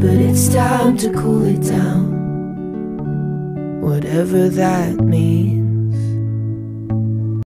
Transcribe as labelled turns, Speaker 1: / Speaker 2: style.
Speaker 1: but it's time to cool it down. Whatever that means.